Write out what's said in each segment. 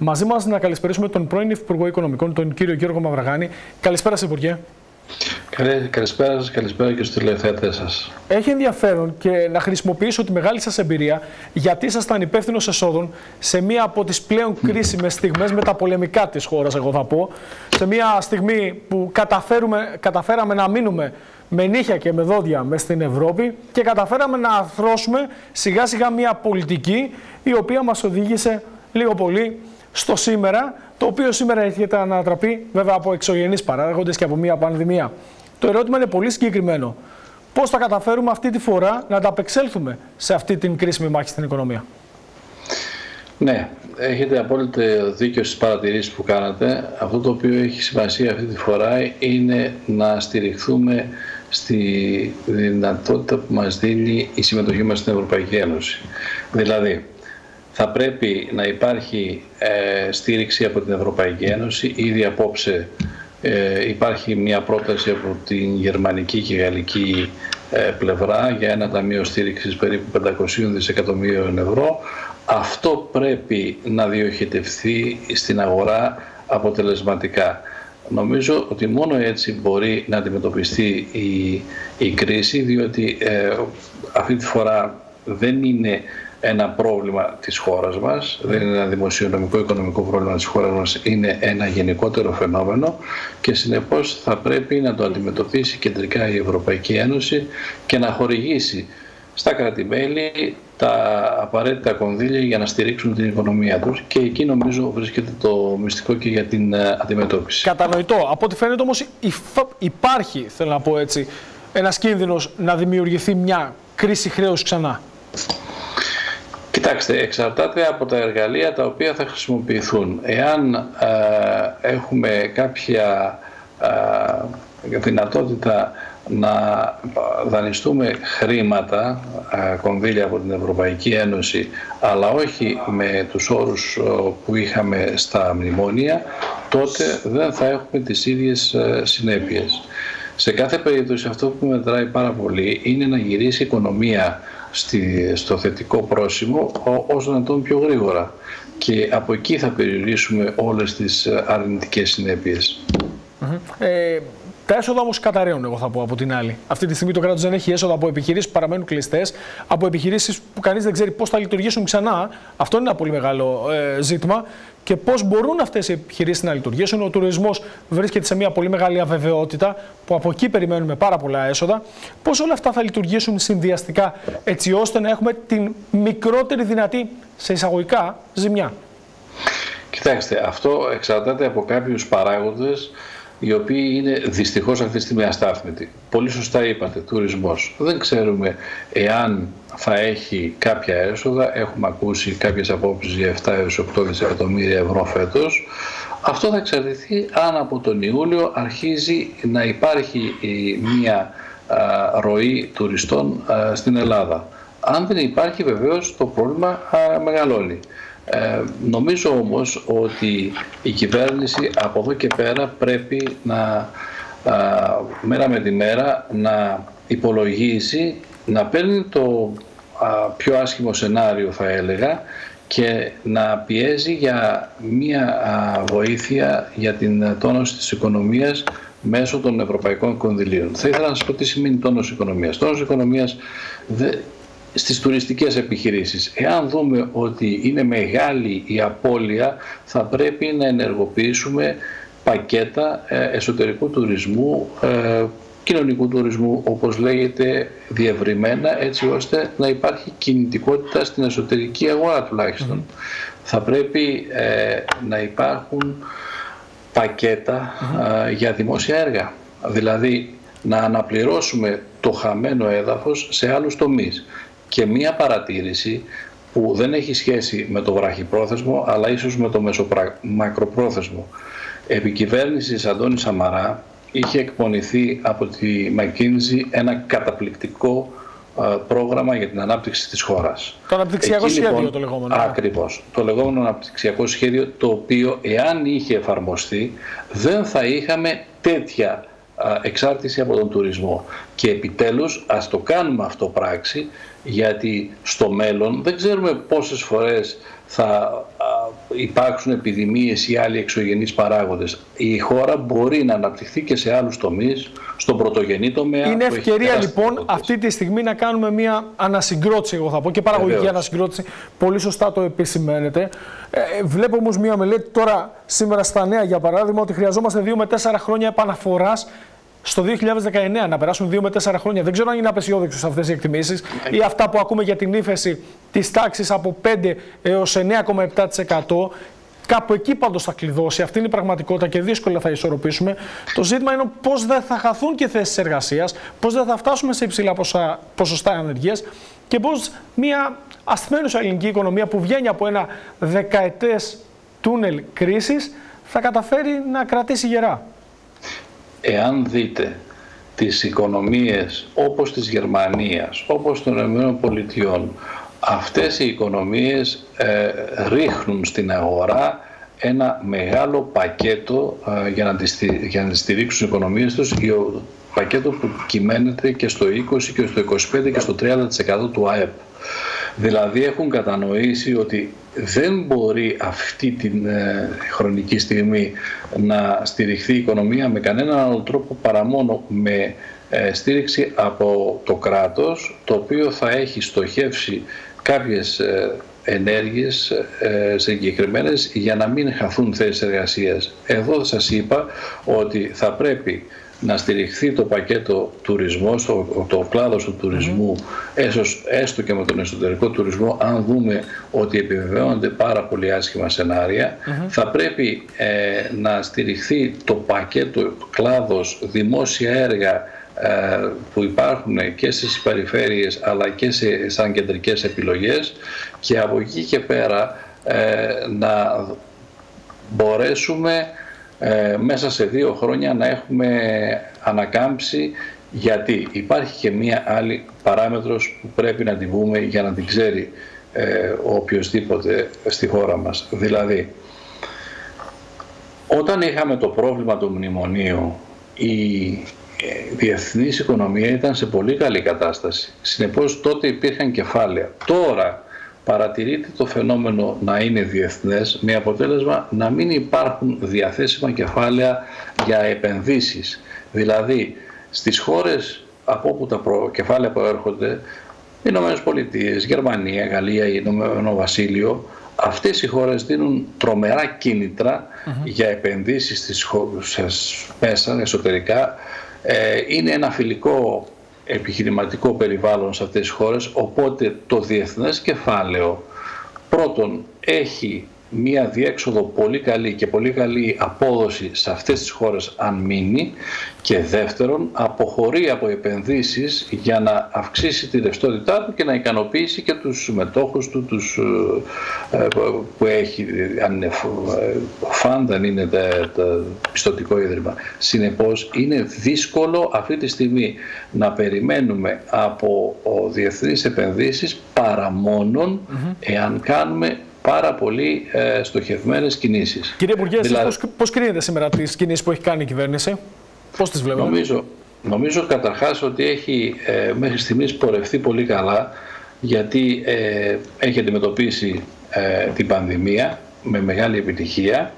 Μαζί μας να καλησπερίσουμε τον πρώην Υπουργό Οικονομικών, τον κύριο Γιώργο Μαυραγάνη. Καλησπέρα, σε Υπουργέ. Καλησπέρα σας, καλησπέρα και στους τηλεθεατέ σας. Έχει ενδιαφέρον και να χρησιμοποιήσω τη μεγάλη σας εμπειρία, γιατί ήσασταν υπεύθυνος εσόδων σε μία από τις πλέον κρίσιμες στιγμές μεταπολεμικά της χώρας, εγώ θα πω. Σε μία στιγμή που καταφέραμε να μείνουμε με νύχια και με δόντια μες στην Ευρώπη και καταφέραμε να αρθρώσουμε σιγά σιγά μια πολιτική η οποία μας οδήγησε λίγο πολύ στο σήμερα, το οποίο σήμερα έρχεται να ανατραπεί βέβαια από εξωγενείς παράγοντες και από μια πανδημία. Το ερώτημα είναι πολύ συγκεκριμένο. Πώς θα καταφέρουμε αυτή τη φορά να ανταπεξέλθουμε σε αυτή την κρίσιμη μάχη στην οικονομία; Ναι, έχετε απόλυτο δίκιο στις παρατηρήσεις που κάνατε. Αυτό το οποίο έχει σημασία αυτή τη φορά είναι να στηριχθούμε στη δυνατότητα που μας δίνει η συμμετοχή μας στην Ευρωπαϊκή Ένωση. Δηλαδή, θα πρέπει να υπάρχει ε, στήριξη από την Ευρωπαϊκή Ένωση. Ήδη απόψε ε, υπάρχει μια πρόταση από την γερμανική και γαλλική ε, πλευρά για ένα ταμείο στήριξης περίπου 500 δισεκατομμύριων ευρώ. Αυτό πρέπει να διοχετευθεί στην αγορά αποτελεσματικά. Νομίζω ότι μόνο έτσι μπορεί να αντιμετωπιστεί η, η κρίση, διότι ε, αυτή τη φορά δεν είναι ένα πρόβλημα της χώρας μας, δεν είναι ένα δημοσιονομικό οικονομικό πρόβλημα της χώρας μας, είναι ένα γενικότερο φαινόμενο και συνεπώς θα πρέπει να το αντιμετωπίσει κεντρικά η Ευρωπαϊκή Ένωση και να χορηγήσει στα κράτη-μέλη τα απαραίτητα κονδύλια για να στηρίξουν την οικονομία τους και εκεί νομίζω βρίσκεται το μυστικό και για την ε, αντιμετώπιση. Κατανοητό. Από ό,τι φαίνεται όμως υπάρχει, θέλω να πω έτσι, ένας κίνδυνος να δημιουργηθεί μια κρίση χρέους ξανά. Κοιτάξτε, εξαρτάται από τα εργαλεία τα οποία θα χρησιμοποιηθούν. Εάν ε, έχουμε κάποια ε, δυνατότητα να δανειστούμε χρήματα, κονδύλια από την Ευρωπαϊκή Ένωση, αλλά όχι με τους όρους που είχαμε στα μνημόνια, τότε δεν θα έχουμε τις ίδιες συνέπειες. Σε κάθε περίπτωση αυτό που μετράει πάρα πολύ είναι να γυρίσει η οικονομία στο θετικό πρόσημο όσο να τον πιο γρήγορα και από εκεί θα περιορίσουμε όλες τις αρνητικές συνέπειες. Ε, τα έσοδα όμως καταραίουν, εγώ θα πω από την άλλη. Αυτή τη στιγμή το κράτος δεν έχει έσοδα από επιχειρήσεις που παραμένουν κλειστές, από επιχειρήσεις που κανείς δεν ξέρει πώς θα λειτουργήσουν ξανά. Αυτό είναι ένα πολύ μεγάλο ε, ζήτημα. Και πώς μπορούν αυτές οι επιχειρήσεις να λειτουργήσουν. Ο τουρισμός βρίσκεται σε μια πολύ μεγάλη αβεβαιότητα, που από εκεί περιμένουμε πάρα πολλά έσοδα. Πώς όλα αυτά θα λειτουργήσουν συνδυαστικά, έτσι ώστε να έχουμε την μικρότερη δυνατή, σε εισαγωγικά, ζημιά. Κοιτάξτε, αυτό εξαρτάται από κάποιους παράγοντες οι οποίοι είναι δυστυχώς αυτή τη στιγμή αστάθμητοι. Πολύ σωστά είπατε, τουρισμός. Δεν ξέρουμε εάν θα έχει κάποια έσοδα. Έχουμε ακούσει κάποιες απόψεις για 7 έως 8 δισεκατομμύρια ευρώ φέτος. Αυτό θα εξαρτηθεί αν από τον Ιούλιο αρχίζει να υπάρχει μία ροή τουριστών στην Ελλάδα. Αν δεν υπάρχει βεβαίως το πρόβλημα μεγαλώνει. Ε, νομίζω όμως ότι η κυβέρνηση από εδώ και πέρα πρέπει να μέρα με τη μέρα να υπολογίσει, να παίρνει το πιο άσχημο σενάριο θα έλεγα και να πιέζει για μία βοήθεια για την τόνωση της οικονομίας μέσω των ευρωπαϊκών κονδυλίων. Θα ήθελα να σας πω τι σημαίνει τόνωση οικονομίας. Τόνωση οικονομίας στις τουριστικές επιχειρήσεις. Εάν δούμε ότι είναι μεγάλη η απώλεια, θα πρέπει να ενεργοποιήσουμε πακέτα ε, εσωτερικού τουρισμού, ε, κοινωνικού τουρισμού, όπως λέγεται διευρυμένα, έτσι ώστε να υπάρχει κινητικότητα στην εσωτερική αγορά τουλάχιστον. Θα πρέπει ε, να υπάρχουν πακέτα για δημόσια έργα. Δηλαδή να αναπληρώσουμε το χαμένο έδαφος σε άλλους τομείς και μία παρατήρηση που δεν έχει σχέση με το βραχυπρόθεσμο αλλά ίσως με το μακροπρόθεσμο. Επί κυβέρνησης Αντώνης Σαμαρά είχε εκπονηθεί από τη McKinsey ένα καταπληκτικό πρόγραμμα για την ανάπτυξη της χώρας. Το αναπτυξιακό Εκεί, σχέδιο λοιπόν, το λεγόμενο. Ναι. Ακριβώς. Το λεγόμενο αναπτυξιακό σχέδιο το οποίο εάν είχε εφαρμοστεί δεν θα είχαμε τέτοια εξάρτηση από τον τουρισμό. Και επιτέλους ας το κάνουμε αυτό πράξη γιατί στο μέλλον δεν ξέρουμε πόσες φορές θα υπάρξουν επιδημίες ή άλλοι εξωγενείς παράγοντες. Η χώρα μπορεί να αναπτυχθεί και σε άλλους τομείς, στον πρωτογενή τομέα. Είναι ευκαιρία λοιπόν αυτή τη στιγμή να κάνουμε μια ανασυγκρότηση, εγώ θα πω, και παραγωγική Βεβαίως. ανασυγκρότηση. Πολύ σωστά το επισημαίνετε. Ε, βλέπω όμως μια μελέτη τώρα σήμερα στα νέα, για παράδειγμα, ότι χρειαζόμαστε 2 με 4 χρόνια επαναφοράς στο 2019, να περάσουν 2 με 4 χρόνια. Δεν ξέρω αν είναι απεσιόδοξο αυτές οι εκτιμήσεις ή αυτά που ακούμε για την ύφεση της τάξης από 5 έως 9,7%. Κάπου εκεί πάντως θα κλειδώσει. Αυτή είναι η πραγματικότητα και δύσκολα θα ισορροπήσουμε. Το ζήτημα είναι πώς δεν θα χαθούν και θέσεις εργασίας, πώς δεν θα φτάσουμε σε υψηλά ποσοστά ανεργίας και πώς μια ασθμένουσα ελληνική οικονομία που βγαίνει από ένα δεκαετές τούνελ κρίσης θα καταφέρει να κρατήσει γερά εάν δείτε τις οικονομίες όπως της Γερμανίας, όπως των Πολιτειών, αυτές οι οικονομίες ε, ρίχνουν στην αγορά ένα μεγάλο πακέτο ε, για, να τις, για να τις στηρίξουν οι οικονομίες τους, το πακέτο που κυμαίνεται και στο 20 και στο 25 και στο 30% του ΑΕΠ. Δηλαδή έχουν κατανοήσει ότι δεν μπορεί αυτή την ε, χρονική στιγμή να στηριχθεί η οικονομία με κανέναν άλλο τρόπο παρά μόνο με ε, στήριξη από το κράτος το οποίο θα έχει στοχεύσει κάποιες ε, ενέργειες συγκεκριμένες για να μην χαθούν θέσεις εργασίας. Εδώ σας είπα ότι θα πρέπει να στηριχθεί το πακέτο τουρισμό, το, το κλάδος του τουρισμού, έστω και με τον εσωτερικό τουρισμό, αν δούμε ότι επιβεβαιώνονται πάρα πολύ άσχημα θα πρέπει ε, να στηριχθεί το πακέτο κλάδος δημόσια έργα ε, που υπάρχουν και στις περιφέρειες αλλά και σε, σαν κεντρικές επιλογές και από εκεί και πέρα ε, να μπορέσουμε ε, μέσα σε δύο χρόνια να έχουμε ανακάμψει γιατί υπάρχει και μία άλλη παράμετρος που πρέπει να την πούμε για να την ξέρει ε, ο οποιοδήποτε στη χώρα μας. Δηλαδή, όταν είχαμε το πρόβλημα του μνημονίου, η ε, διεθνής οικονομία ήταν σε πολύ καλή κατάσταση. Συνεπώς τότε υπήρχαν κεφάλαια. Τώρα παρατηρείται το φαινόμενο να είναι διεθνές με αποτέλεσμα να μην υπάρχουν διαθέσιμα κεφάλαια για επενδύσεις. Δηλαδή στις χώρες από όπου τα κεφάλαια προέρχονται, οι Ηνωμένες Πολιτείες, Γερμανία, Γαλλία, Ηνωμένο Βασίλειο, αυτές οι χώρες δίνουν τρομερά για επενδύσεις στις χώρες μέσα, εσωτερικά. Ε, είναι ένα φιλικό επιχειρηματικό περιβάλλον σε αυτές τις χώρες, οπότε το διεθνές κεφάλαιο πρώτον έχει μία διέξοδο πολύ καλή και πολύ καλή απόδοση σε αυτές τις χώρες αν μείνει και δεύτερον αποχωρεί από επενδύσεις για να αυξήσει τη ρευστότητά του και να ικανοποιήσει και τους μετόχους του τους, ε, ε, που έχει αν είναι φαν, δεν είναι το πιστοτικό ίδρυμα. Συνεπώς είναι δύσκολο αυτή τη στιγμή να περιμένουμε από διεθνείς επενδύσεις παρά μόνον εάν κάνουμε πάρα πολύ ε, στοχευμένες κινήσεις. Κύριε Υπουργέ, δηλαδή... πώς, πώς κρίνετε σήμερα τις κινήσεις που έχει κάνει η κυβέρνηση, πώς τις βλέπετε; Νομίζω, νομίζω καταρχάς ότι έχει ε, μέχρι στιγμής πορευτεί πολύ καλά γιατί ε, έχει αντιμετωπίσει ε, την πανδημία με μεγάλη επιτυχία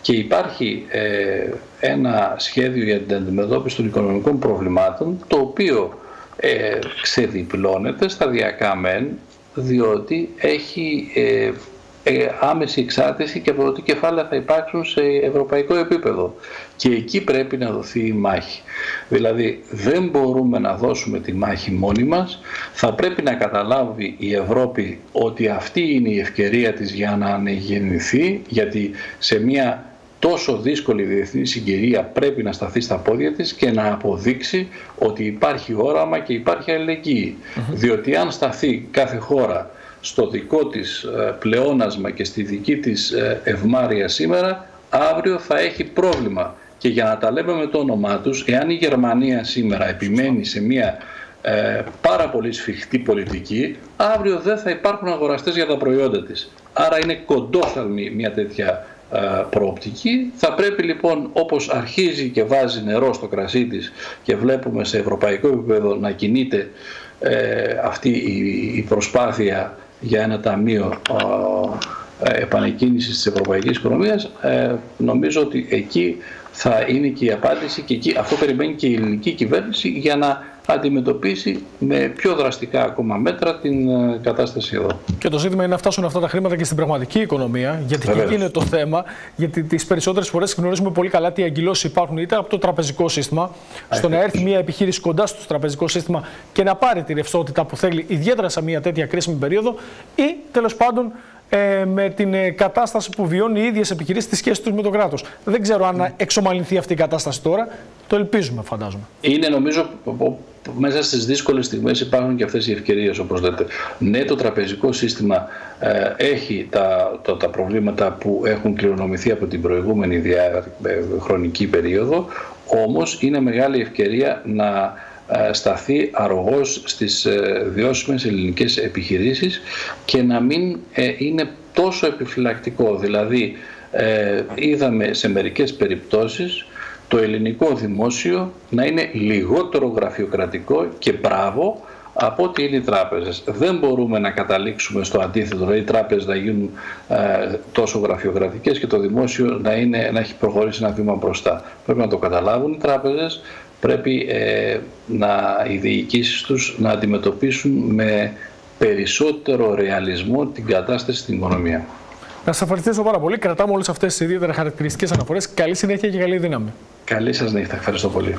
και υπάρχει ε, ένα σχέδιο για την αντιμετώπιση των οικονομικών προβλημάτων το οποίο ε, ξεδιπλώνεται σταδιακά μεν διότι έχει ε, άμεση εξάρτηση και από το τι κεφάλαια θα υπάρξουν σε ευρωπαϊκό επίπεδο. Και εκεί πρέπει να δοθεί η μάχη. Δηλαδή δεν μπορούμε να δώσουμε τη μάχη μόνοι μας, θα πρέπει να καταλάβει η Ευρώπη ότι αυτή είναι η ευκαιρία της για να ανεγεννηθεί, γιατί σε μια τόσο δύσκολη διεθνή συγκυρία πρέπει να σταθεί στα πόδια της και να αποδείξει ότι υπάρχει όραμα και υπάρχει αλληλεγγύη. Διότι αν σταθεί κάθε χώρα στο δικό της ε, πλεόνασμα και στη δική της ε, ευμάρεια σήμερα, αύριο θα έχει πρόβλημα. Και για να τα λέμε με το όνομά τους, εάν η Γερμανία σήμερα επιμένει σε μια ε, πάρα πολύ σφιχτή πολιτική, αύριο δεν θα υπάρχουν αγοραστές για τα προϊόντα της. Άρα είναι κοντόθαλμη μια τέτοια ε, προοπτική. Θα πρέπει λοιπόν όπως αρχίζει και βάζει νερό στο κρασί της και βλέπουμε σε ευρωπαϊκό επίπεδο να κινείται αυτή η προσπάθεια για ένα ταμείο επανεκκίνησης της ευρωπαϊκής οικονομίας, νομίζω ότι εκεί θα είναι και η απάντηση και εκεί αυτό περιμένει και η ελληνική κυβέρνηση για να αντιμετωπίσει με πιο δραστικά ακόμα μέτρα την ε, κατάσταση εδώ. Και το ζήτημα είναι να φτάσουν αυτά τα χρήματα και στην πραγματική οικονομία, γιατί και εκεί είναι το θέμα. Γιατί τις περισσότερες φορές γνωρίζουμε πολύ καλά τι αγκυλώσει υπάρχουν είτε από το τραπεζικό σύστημα, στο να έρθει μια επιχείρηση κοντά στο τραπεζικό σύστημα και να πάρει τη ρευστότητα που θέλει, ιδιαίτερα σε μια τέτοια κρίσιμη περίοδο, ή τέλος πάντων ε, με την ε, κατάσταση που βιώνουν οι ίδιες επιχειρήσεις στη σχέση τους με το κράτος. Δεν ξέρω αν εξομαλυνθεί αυτή η κατάσταση τώρα. Το ελπίζουμε, φαντάζομαι. Είναι νομίζω μέσα στις δύσκολες στιγμές υπάρχουν και αυτές οι ευκαιρίες όπως λέτε. Ναι, το τραπεζικό σύστημα ε, έχει τα, το, τα προβλήματα που έχουν κληρονομηθεί από την προηγούμενη δια, ε, χρονική περίοδο, όμως είναι μεγάλη ευκαιρία να ε, σταθεί αρρωγός στις βιώσιμες ελληνικές επιχειρήσεις και να μην είναι τόσο επιφυλακτικό. Δηλαδή, είδαμε σε μερικές περιπτώσεις το ελληνικό δημόσιο να είναι λιγότερο γραφειοκρατικό και μπράβο από ό,τι είναι οι τράπεζες. Δεν μπορούμε να καταλήξουμε στο αντίθετο, δηλαδή οι τράπεζες να γίνουν ε, τόσο γραφειοκρατικές και το δημόσιο να, είναι, να έχει προχωρήσει ένα βήμα μπροστά. Πρέπει να το καταλάβουν οι τράπεζες, πρέπει ε, να, οι διοικήσεις τους να αντιμετωπίσουν με περισσότερο ρεαλισμό την κατάσταση στην οικονομία. Να σας ευχαριστήσω πάρα πολύ. Κρατάμε όλες αυτές τις ιδιαίτερα χαρακτηριστικέ αναφορές. Καλή συνέχεια και καλή δύναμη. Καλή σας νύχτα. Ευχαριστώ πολύ.